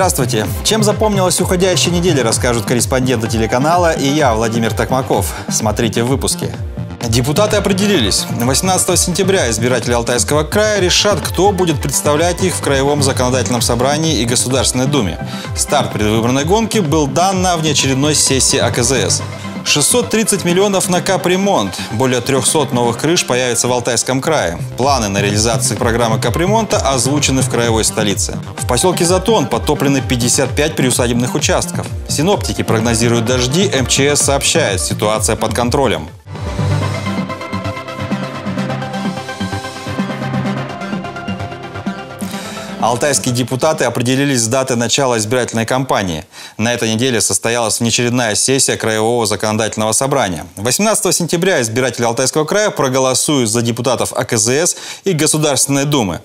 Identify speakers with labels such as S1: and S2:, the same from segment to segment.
S1: Здравствуйте! Чем запомнилась уходящая неделя, расскажут корреспонденты телеканала и я, Владимир Токмаков. Смотрите в выпуске. Депутаты определились. 18 сентября избиратели Алтайского края решат, кто будет представлять их в Краевом законодательном собрании и Государственной Думе. Старт предвыборной гонки был дан на внеочередной сессии АКЗС. 630 миллионов на капремонт. Более 300 новых крыш появится в Алтайском крае. Планы на реализацию программы капремонта озвучены в краевой столице. В поселке Затон потоплены 55 приусадебных участков. Синоптики прогнозируют дожди, МЧС сообщает, ситуация под контролем. Алтайские депутаты определились с датой начала избирательной кампании. На этой неделе состоялась внеочередная сессия Краевого законодательного собрания. 18 сентября избиратели Алтайского края проголосуют за депутатов АКЗС и Государственной Думы.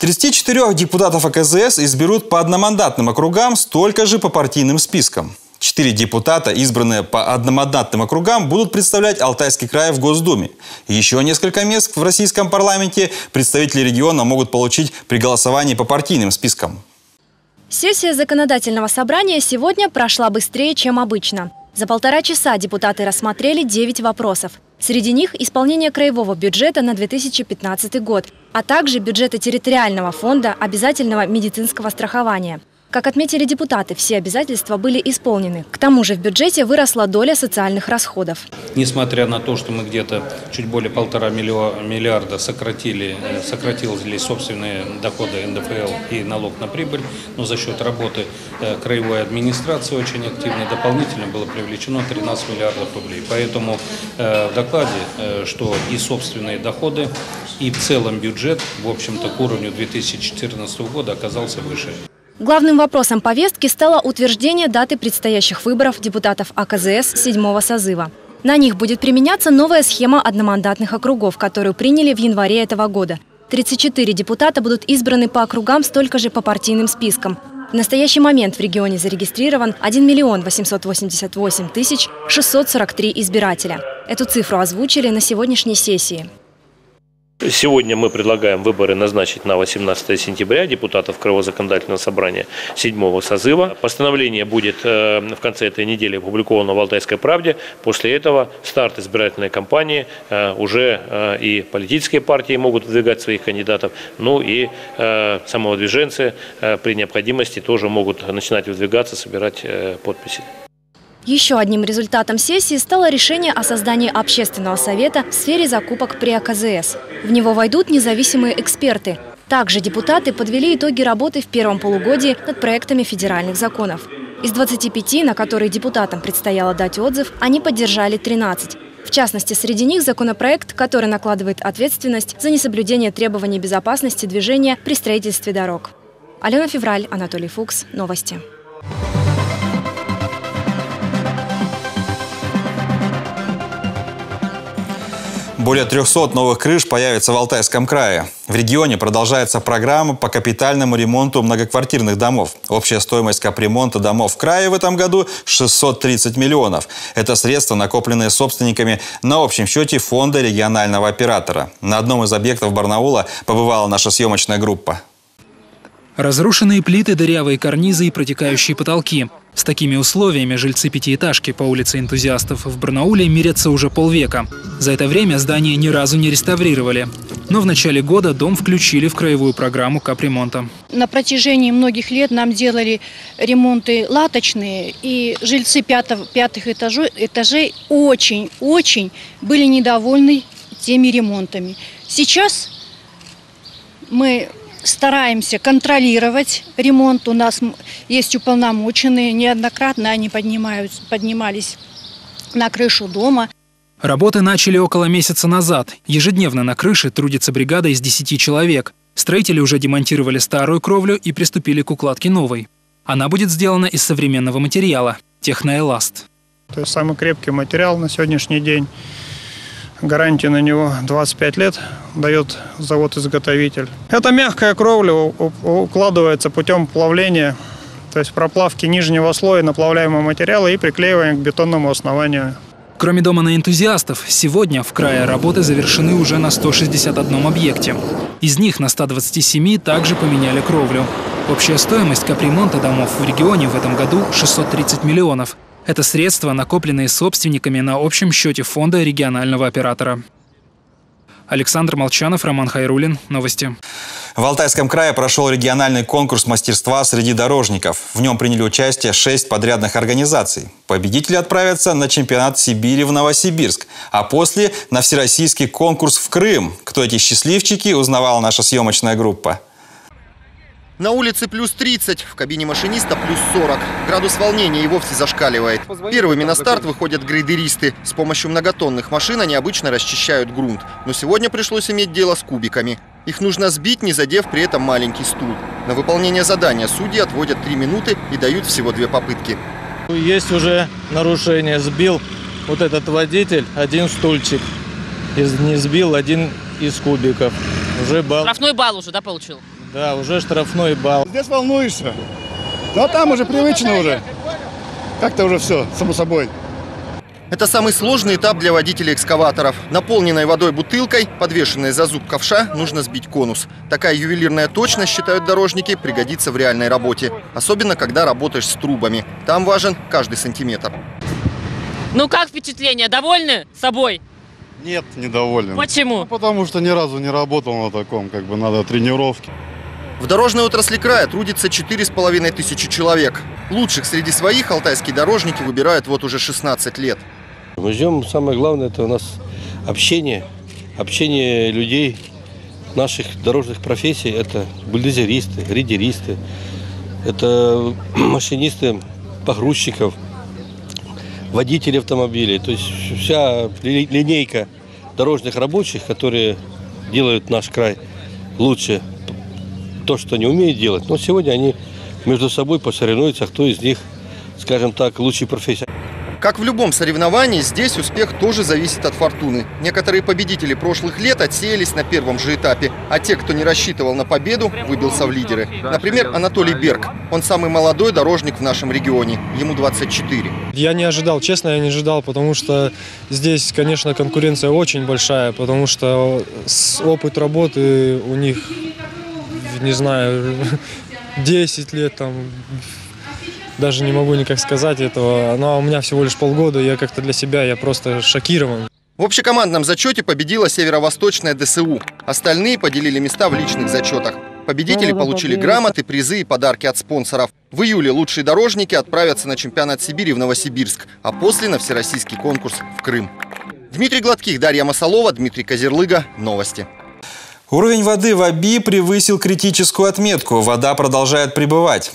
S1: 34 депутатов АКЗС изберут по одномандатным округам, столько же по партийным спискам. Четыре депутата, избранные по одномандатным округам, будут представлять Алтайский край в Госдуме. Еще несколько мест в российском парламенте представители региона могут получить при голосовании по партийным спискам.
S2: Сессия законодательного собрания сегодня прошла быстрее, чем обычно. За полтора часа депутаты рассмотрели 9 вопросов. Среди них исполнение краевого бюджета на 2015 год, а также бюджета территориального фонда обязательного медицинского страхования – как отметили депутаты, все обязательства были исполнены. К тому же в бюджете выросла доля социальных расходов.
S3: Несмотря на то, что мы где-то чуть более полтора миллиарда сократили, э, сократились собственные доходы НДФЛ и налог на прибыль, но за счет работы э, краевой администрации очень активно дополнительно было привлечено 13 миллиардов рублей. Поэтому э, в докладе, что и собственные доходы, и в целом бюджет, в общем-то, к уровню 2014 года оказался выше.
S2: Главным вопросом повестки стало утверждение даты предстоящих выборов депутатов АКЗС седьмого созыва. На них будет применяться новая схема одномандатных округов, которую приняли в январе этого года. 34 депутата будут избраны по округам, столько же по партийным спискам. В настоящий момент в регионе зарегистрирован 1 миллион 888 тысяч 643 избирателя. Эту цифру озвучили на сегодняшней сессии.
S4: Сегодня мы предлагаем выборы назначить на 18 сентября депутатов Краевого законодательного собрания 7 созыва. Постановление будет э, в конце этой недели опубликовано в «Алтайской правде». После этого старт избирательной кампании. Э, уже э, и политические партии могут выдвигать своих кандидатов, ну и самовыдвиженцы при необходимости тоже могут начинать выдвигаться, собирать подписи.
S2: Еще одним результатом сессии стало решение о создании общественного совета в сфере закупок при АКЗС. В него войдут независимые эксперты. Также депутаты подвели итоги работы в первом полугодии над проектами федеральных законов. Из 25, на которые депутатам предстояло дать отзыв, они поддержали 13. В частности, среди них законопроект, который накладывает ответственность за несоблюдение требований безопасности движения при строительстве дорог. Алена Февраль, Анатолий Фукс. Новости.
S1: Более 300 новых крыш появится в Алтайском крае. В регионе продолжается программа по капитальному ремонту многоквартирных домов. Общая стоимость капремонта домов в крае в этом году 630 миллионов. Это средства, накопленные собственниками на общем счете фонда регионального оператора. На одном из объектов Барнаула побывала наша съемочная группа.
S5: Разрушенные плиты, дырявые карнизы и протекающие потолки. С такими условиями жильцы пятиэтажки по улице энтузиастов в Барнауле мирятся уже полвека. За это время здание ни разу не реставрировали. Но в начале года дом включили в краевую программу капремонта.
S6: На протяжении многих лет нам делали ремонты латочные, и жильцы пятого, пятых этажей, очень-очень были недовольны теми ремонтами. Сейчас мы стараемся контролировать ремонт. У нас есть уполномоченные, неоднократно они поднимаются, поднимались на крышу дома.
S5: Работы начали около месяца назад. Ежедневно на крыше трудится бригада из 10 человек. Строители уже демонтировали старую кровлю и приступили к укладке новой. Она будет сделана из современного материала – техноэласт.
S7: То есть самый крепкий материал на сегодняшний день – Гарантия на него 25 лет дает завод-изготовитель. Это мягкая кровля укладывается путем плавления, то есть проплавки нижнего слоя наплавляемого материала и приклеивания к бетонному основанию.
S5: Кроме дома на энтузиастов, сегодня в крае работы завершены уже на 161 объекте. Из них на 127 также поменяли кровлю. Общая стоимость капремонта домов в регионе в этом году 630 миллионов. Это средства, накопленные собственниками на общем счете фонда регионального оператора. Александр Молчанов, Роман Хайрулин. Новости.
S1: В Алтайском крае прошел региональный конкурс мастерства среди дорожников. В нем приняли участие шесть подрядных организаций. Победители отправятся на чемпионат Сибири в Новосибирск, а после на всероссийский конкурс в Крым. Кто эти счастливчики, узнавала наша съемочная группа.
S8: На улице плюс 30, в кабине машиниста плюс 40. Градус волнения и вовсе зашкаливает. Первыми на старт выходят грейдеристы. С помощью многотонных машин они обычно расчищают грунт. Но сегодня пришлось иметь дело с кубиками. Их нужно сбить, не задев при этом маленький стул. На выполнение задания судьи отводят 3 минуты и дают всего две попытки.
S9: Есть уже нарушение. Сбил вот этот водитель один стульчик. Не сбил один из кубиков. Уже балл.
S10: Штрафной балл уже, да, получил?
S9: Да, уже штрафной балл.
S11: Здесь волнуешься. Ну а там уже привычно уже. Как-то уже все, само собой.
S8: Это самый сложный этап для водителей экскаваторов. Наполненной водой бутылкой, подвешенной за зуб ковша, нужно сбить конус. Такая ювелирная точность, считают дорожники, пригодится в реальной работе. Особенно, когда работаешь с трубами. Там важен каждый сантиметр.
S10: Ну как впечатление? Довольны собой?
S11: Нет, недоволен.
S10: Почему?
S11: Ну, потому что ни разу не работал на таком, как бы надо тренировки.
S8: В дорожной отрасли края трудится 4,5 тысячи человек. Лучших среди своих алтайские дорожники выбирают вот уже 16 лет.
S12: Мы ждем, самое главное, это у нас общение, общение людей, наших дорожных профессий. Это бульдозеристы, гридеристы, это машинисты погрузчиков, водители автомобилей. То есть вся линейка дорожных рабочих, которые делают наш край лучше то, что они умеют делать. Но сегодня они между собой посоревнуются, кто из них, скажем так, лучший профессионал.
S8: Как в любом соревновании, здесь успех тоже зависит от фортуны. Некоторые победители прошлых лет отсеялись на первом же этапе, а те, кто не рассчитывал на победу, выбился в лидеры. Например, Анатолий Берг. Он самый молодой дорожник в нашем регионе. Ему 24.
S13: Я не ожидал, честно, я не ожидал, потому что здесь, конечно, конкуренция очень большая, потому что опыт работы у них, не знаю, 10 лет там даже не могу никак сказать этого. Но у меня всего лишь полгода, я как-то для себя, я просто шокирован.
S8: В общекомандном зачете победила северо-восточная ДСУ. Остальные поделили места в личных зачетах. Победители получили грамоты, призы и подарки от спонсоров. В июле лучшие дорожники отправятся на чемпионат Сибири в Новосибирск, а после на всероссийский конкурс в Крым. Дмитрий Гладких, Дарья Масалова, Дмитрий Козерлыга. Новости.
S1: Уровень воды в Аби превысил критическую отметку. Вода продолжает прибывать.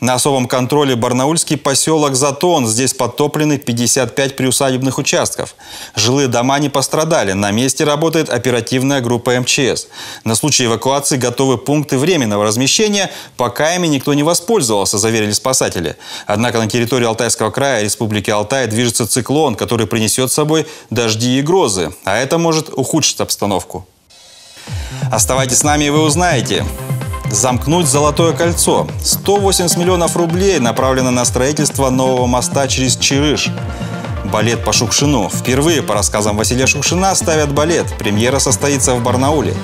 S1: На особом контроле барнаульский поселок Затон. Здесь подтоплены 55 приусадебных участков. Жилые дома не пострадали. На месте работает оперативная группа МЧС. На случай эвакуации готовы пункты временного размещения. Пока ими никто не воспользовался, заверили спасатели. Однако на территории Алтайского края Республики Алтай движется циклон, который принесет с собой дожди и грозы. А это может ухудшить обстановку. Оставайтесь с нами и вы узнаете. Замкнуть Золотое кольцо. 180 миллионов рублей направлено на строительство нового моста через Чирыш. Балет по Шукшину. Впервые, по рассказам Василия Шукшина, ставят балет. Премьера состоится в Барнауле.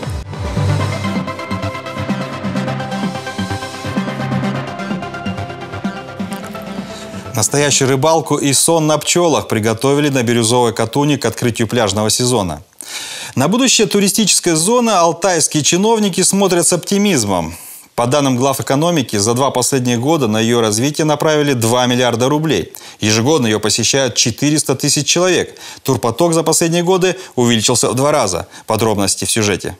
S1: Настоящую рыбалку и сон на пчелах приготовили на Бирюзовой Катуне к открытию пляжного сезона. На будущее туристической зоны алтайские чиновники смотрят с оптимизмом. По данным глав экономики, за два последних года на ее развитие направили 2 миллиарда рублей. Ежегодно ее посещают 400 тысяч человек. Турпоток за последние годы увеличился в два раза. Подробности в сюжете.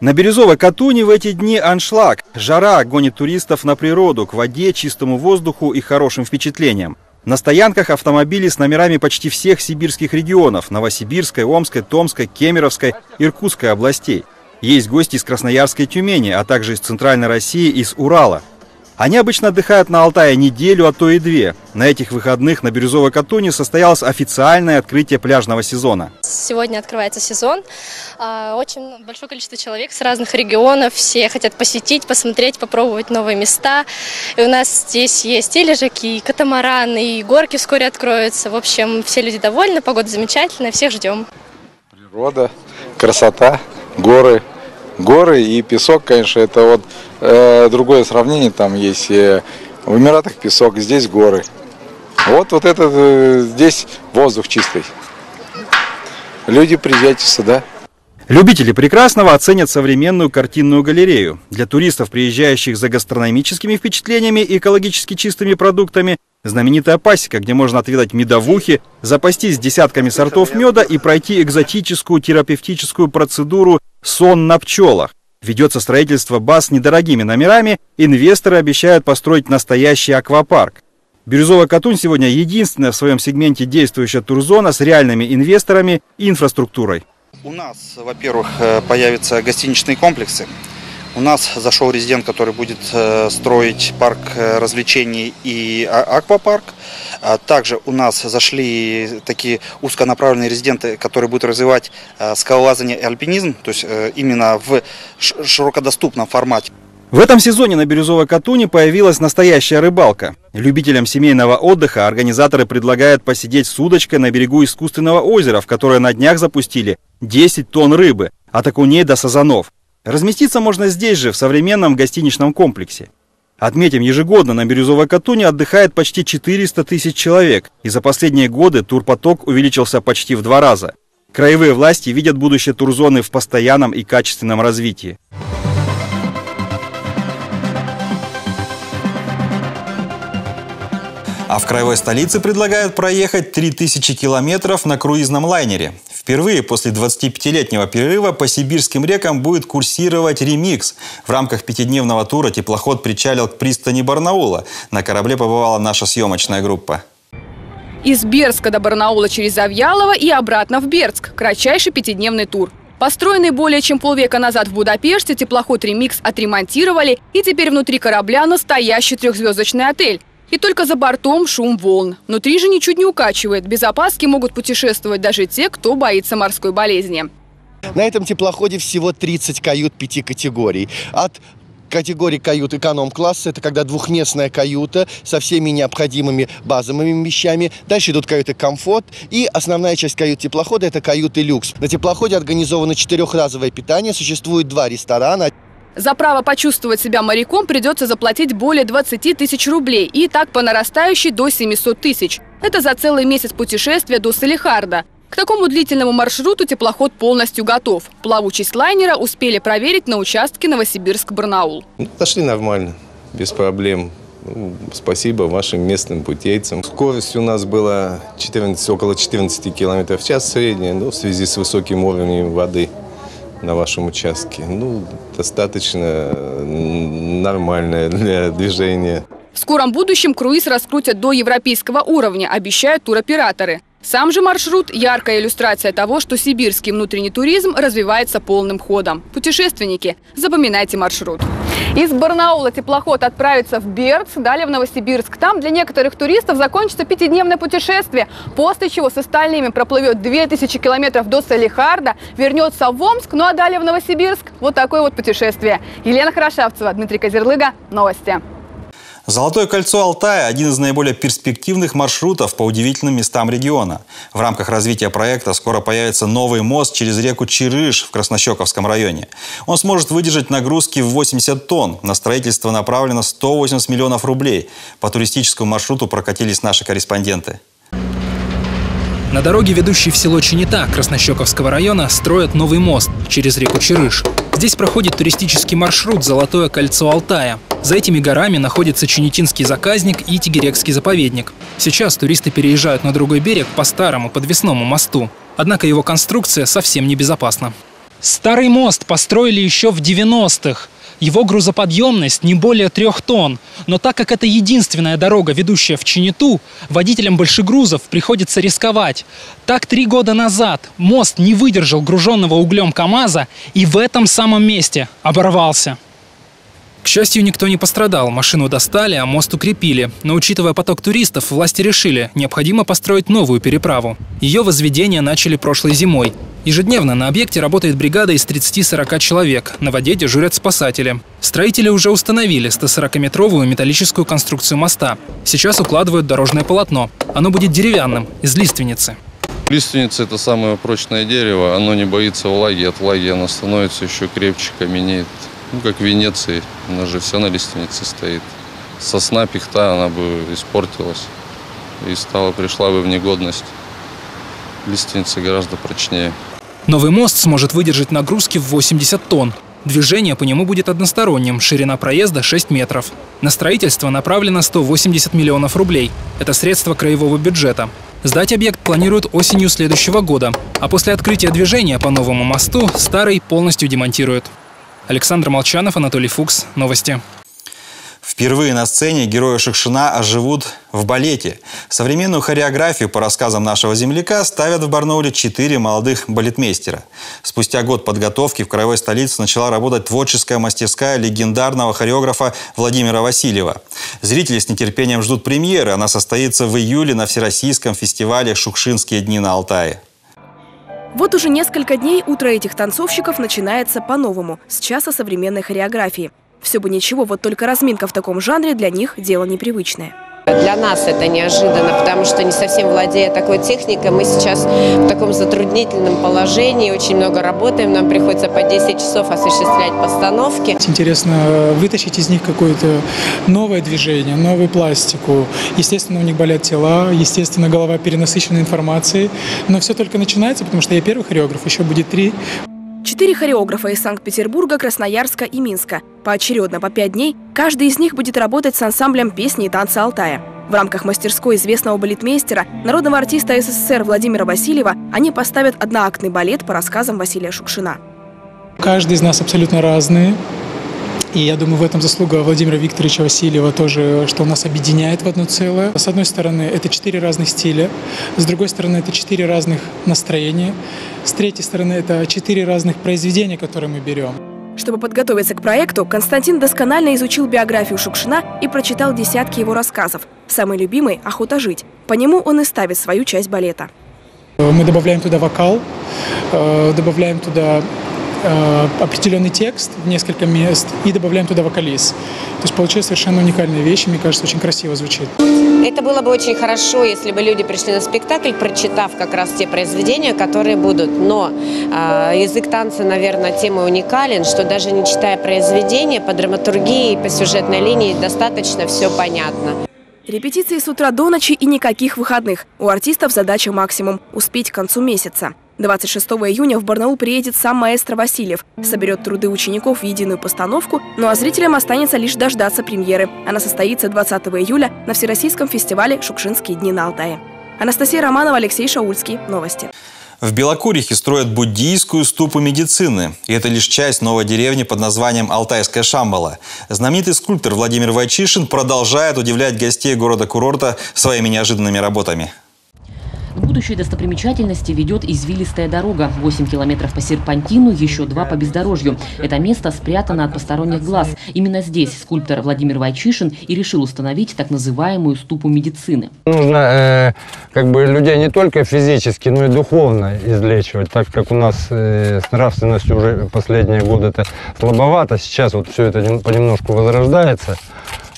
S1: На Бирюзовой Катуне в эти дни аншлаг. Жара гонит туристов на природу, к воде, чистому воздуху и хорошим впечатлениям. На стоянках автомобили с номерами почти всех сибирских регионов – Новосибирской, Омской, Томской, Кемеровской, Иркутской областей. Есть гости из Красноярской Тюмени, а также из Центральной России из Урала. Они обычно отдыхают на Алтае неделю, а то и две. На этих выходных на Бирюзовой Катуне состоялось официальное открытие пляжного сезона.
S14: Сегодня открывается сезон. А, очень большое количество человек с разных регионов. Все хотят посетить, посмотреть, попробовать новые места. И у нас здесь есть и лежаки, и катамараны, и горки вскоре откроются. В общем, все люди довольны, погода замечательная, всех ждем.
S15: Природа, красота, горы, горы и песок, конечно, это вот э, другое сравнение, там есть э, в Эмиратах песок, здесь горы. Вот, вот этот, э, здесь воздух чистый. Люди, приезжайте сюда.
S1: Любители прекрасного оценят современную картинную галерею. Для туристов, приезжающих за гастрономическими впечатлениями и экологически чистыми продуктами, знаменитая пасека, где можно отведать медовухи, запастись десятками сортов меда и пройти экзотическую терапевтическую процедуру «сон на пчелах». Ведется строительство баз с недорогими номерами, инвесторы обещают построить настоящий аквапарк. Бирюзовая Катунь сегодня единственная в своем сегменте действующая турзона с реальными инвесторами и инфраструктурой.
S16: У нас, во-первых, э, появятся гостиничные комплексы. У нас зашел резидент, который будет э, строить парк э, развлечений и а, аквапарк. А также у нас зашли такие узконаправленные резиденты, которые будут развивать скалолазание и альпинизм, то есть именно в широкодоступном формате.
S1: В этом сезоне на Бирюзовой Катуне появилась настоящая рыбалка. Любителям семейного отдыха организаторы предлагают посидеть с удочкой на берегу искусственного озера, в которое на днях запустили 10 тонн рыбы, от окуней до сазанов. Разместиться можно здесь же, в современном гостиничном комплексе. Отметим, ежегодно на Бирюзовой Катуне отдыхает почти 400 тысяч человек, и за последние годы турпоток увеличился почти в два раза. Краевые власти видят будущее турзоны в постоянном и качественном развитии. А в краевой столице предлагают проехать 3000 километров на круизном лайнере. Впервые после 25-летнего перерыва по сибирским рекам будет курсировать «Ремикс». В рамках пятидневного тура теплоход причалил к пристани Барнаула. На корабле побывала наша съемочная группа.
S17: Из Берска до Барнаула через Завьялово и обратно в Берск. Кратчайший пятидневный тур. Построенный более чем полвека назад в Будапеште, теплоход «Ремикс» отремонтировали, и теперь внутри корабля настоящий трехзвездочный отель. И только за бортом шум волн. Внутри же ничуть не укачивает. Без опаски могут путешествовать даже те, кто боится морской болезни.
S18: На этом теплоходе всего 30 кают пяти категорий. От категории кают эконом-класса. Это когда двухместная каюта со всеми необходимыми базовыми вещами. Дальше идут каюты комфорт. И основная часть кают теплохода – это каюты люкс. На теплоходе организовано четырехразовое питание. Существует два ресторана.
S17: За право почувствовать себя моряком придется заплатить более 20 тысяч рублей и так по нарастающей до 700 тысяч. Это за целый месяц путешествия до Салихарда. К такому длительному маршруту теплоход полностью готов. Плавучесть лайнера успели проверить на участке Новосибирск-Барнаул.
S19: Ну, дошли нормально, без проблем. Ну, спасибо вашим местным путейцам. Скорость у нас была 14, около 14 км в час средняя, но в связи с высоким уровнем воды на вашем участке. Ну, достаточно нормальное для движения.
S17: В скором будущем круиз раскрутят до европейского уровня, обещают туроператоры. Сам же маршрут – яркая иллюстрация того, что сибирский внутренний туризм развивается полным ходом. Путешественники, запоминайте маршрут. Из Барнаула теплоход отправится в Бердск, далее в Новосибирск. Там для некоторых туристов закончится пятидневное путешествие, после чего с остальными проплывет 2000 километров до Салихарда, вернется в Омск, ну а далее в Новосибирск. Вот такое вот путешествие. Елена Хорошавцева, Дмитрий Козерлыга. Новости.
S1: Золотое кольцо Алтая – один из наиболее перспективных маршрутов по удивительным местам региона. В рамках развития проекта скоро появится новый мост через реку Чирыш в Краснощековском районе. Он сможет выдержать нагрузки в 80 тонн. На строительство направлено 180 миллионов рублей. По туристическому маршруту прокатились наши корреспонденты.
S5: На дороге, ведущей в село Чинита Краснощековского района, строят новый мост через реку Чирыш. Здесь проходит туристический маршрут «Золотое кольцо Алтая». За этими горами находится Чинитинский заказник и Тигерекский заповедник. Сейчас туристы переезжают на другой берег по старому подвесному мосту. Однако его конструкция совсем небезопасна. Старый мост построили еще в 90-х. Его грузоподъемность не более трех тонн. Но так как это единственная дорога, ведущая в Чиниту, водителям большегрузов приходится рисковать. Так три года назад мост не выдержал груженного углем КАМАЗа и в этом самом месте оборвался. К счастью, никто не пострадал. Машину достали, а мост укрепили. Но учитывая поток туристов, власти решили, необходимо построить новую переправу. Ее возведение начали прошлой зимой. Ежедневно на объекте работает бригада из 30-40 человек. На воде дежурят спасатели. Строители уже установили 140-метровую металлическую конструкцию моста. Сейчас укладывают дорожное полотно. Оно будет деревянным, из лиственницы.
S20: Лиственница – это самое прочное дерево. Оно не боится влаги. От влаги оно становится еще крепче, каменеет. Ну, как в Венеции. Она же вся на лиственнице стоит. Сосна, пихта, она бы испортилась. И стала, пришла бы в негодность. Лиственница гораздо прочнее.
S5: Новый мост сможет выдержать нагрузки в 80 тонн. Движение по нему будет односторонним, ширина проезда 6 метров. На строительство направлено 180 миллионов рублей. Это средства краевого бюджета. Сдать объект планируют осенью следующего года, а после открытия движения по новому мосту старый полностью демонтируют. Александр Молчанов, Анатолий Фукс. Новости.
S1: Впервые на сцене герои Шукшина оживут в балете. Современную хореографию, по рассказам нашего земляка, ставят в Барнауле четыре молодых балетмейстера. Спустя год подготовки в краевой столице начала работать творческая мастерская легендарного хореографа Владимира Васильева. Зрители с нетерпением ждут премьеры. Она состоится в июле на Всероссийском фестивале «Шукшинские дни на Алтае».
S21: Вот уже несколько дней утро этих танцовщиков начинается по-новому, с часа современной хореографии. Все бы ничего, вот только разминка в таком жанре для них – дело непривычное.
S22: Для нас это неожиданно, потому что не совсем владея такой техникой, мы сейчас в таком затруднительном положении, очень много работаем, нам приходится по 10 часов осуществлять постановки.
S23: Интересно вытащить из них какое-то новое движение, новую пластику. Естественно, у них болят тела, естественно, голова перенасыщена информацией, но все только начинается, потому что я первый хореограф, еще будет три.
S21: Четыре хореографа из Санкт-Петербурга, Красноярска и Минска. Поочередно по пять дней каждый из них будет работать с ансамблем песни и танца Алтая. В рамках мастерской известного балетмейстера, народного артиста СССР Владимира Васильева, они поставят одноактный балет по рассказам Василия Шукшина.
S23: Каждый из нас абсолютно разный. И я думаю, в этом заслуга Владимира Викторовича Васильева тоже, что нас объединяет в одно целое. С одной стороны, это четыре разных стиля, с другой стороны, это четыре разных настроения, с третьей стороны, это четыре разных произведения, которые мы берем.
S21: Чтобы подготовиться к проекту, Константин досконально изучил биографию Шукшина и прочитал десятки его рассказов. Самый любимый – «Охота жить». По нему он и ставит свою часть балета.
S23: Мы добавляем туда вокал, э, добавляем туда определенный текст в несколько мест и добавляем туда вокалист. То есть получилась совершенно уникальная вещь, и мне кажется, очень красиво звучит.
S22: Это было бы очень хорошо, если бы люди пришли на спектакль, прочитав как раз те произведения, которые будут. Но э, язык танца, наверное, тем и уникален, что даже не читая произведения, по драматургии, по сюжетной линии достаточно все понятно.
S21: Репетиции с утра до ночи и никаких выходных. У артистов задача максимум – успеть к концу месяца. 26 июня в Барнаул приедет сам маэстро Васильев, соберет труды учеников в единую постановку, ну а зрителям останется лишь дождаться премьеры. Она состоится 20 июля на Всероссийском фестивале «Шукшинские дни на Алтае». Анастасия Романова, Алексей Шаульский. Новости.
S1: В Белокурихе строят буддийскую ступу медицины. И это лишь часть новой деревни под названием Алтайская Шамбала. Знаменитый скульптор Владимир Вайчишин продолжает удивлять гостей города-курорта своими неожиданными работами.
S24: К будущей достопримечательности ведет извилистая дорога. 8 километров по серпантину, еще два по бездорожью. Это место спрятано от посторонних глаз. Именно здесь скульптор Владимир Вайчишин и решил установить так называемую ступу медицины.
S25: Нужно э, как бы людей не только физически, но и духовно излечивать, так как у нас э, с нравственностью уже последние годы это слабовато. Сейчас вот все это понемножку возрождается.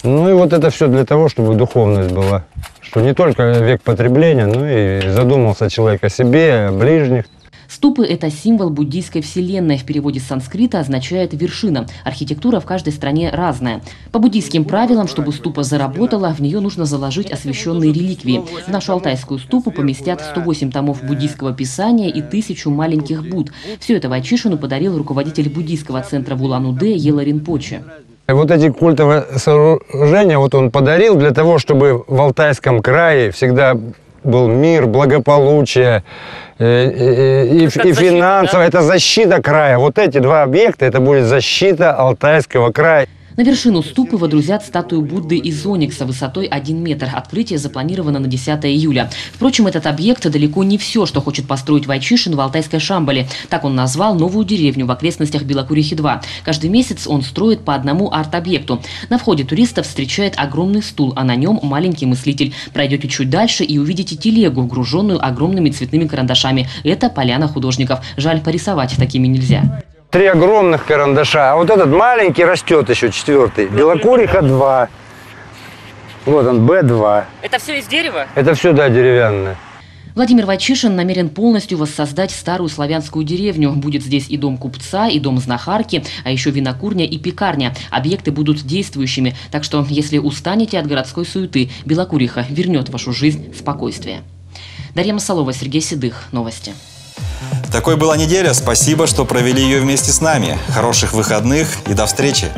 S25: Ну и вот это все для того, чтобы духовность была что не только век потребления, но и задумался человек о себе, о ближних.
S24: Ступы – это символ буддийской вселенной. В переводе с санскрита означает «вершина». Архитектура в каждой стране разная. По буддийским правилам, чтобы ступа заработала, в нее нужно заложить освященные реликвии. В нашу алтайскую ступу поместят 108 томов буддийского писания и тысячу маленьких буд. Все это Вайчишину подарил руководитель буддийского центра в Улан-Удэ Ела Ринпоче.
S25: Вот эти культовые сооружения вот он подарил для того, чтобы в Алтайском крае всегда был мир, благополучие э, э, и, и, и, и финансово. Да? Это защита края. Вот эти два объекта, это будет защита Алтайского края.
S24: На вершину ступы водрузят статую Будды из оникса высотой 1 метр. Открытие запланировано на 10 июля. Впрочем, этот объект далеко не все, что хочет построить Вайчишин в Алтайской Шамбале. Так он назвал новую деревню в окрестностях Белокурихи-2. Каждый месяц он строит по одному арт-объекту. На входе туристов встречает огромный стул, а на нем маленький мыслитель. Пройдете чуть дальше и увидите телегу, груженную огромными цветными карандашами. Это поляна художников. Жаль, порисовать такими нельзя
S25: три огромных карандаша, а вот этот маленький растет еще, четвертый. Белокуриха 2. Вот он, Б2.
S24: Это все из дерева?
S25: Это все, да, деревянное.
S24: Владимир Вайчишин намерен полностью воссоздать старую славянскую деревню. Будет здесь и дом купца, и дом знахарки, а еще винокурня и пекарня. Объекты будут действующими, так что если устанете от городской суеты, Белокуриха вернет вашу жизнь спокойствие. Дарья Масалова, Сергей Седых. Новости.
S1: Такой была неделя. Спасибо, что провели ее вместе с нами. Хороших выходных и до встречи.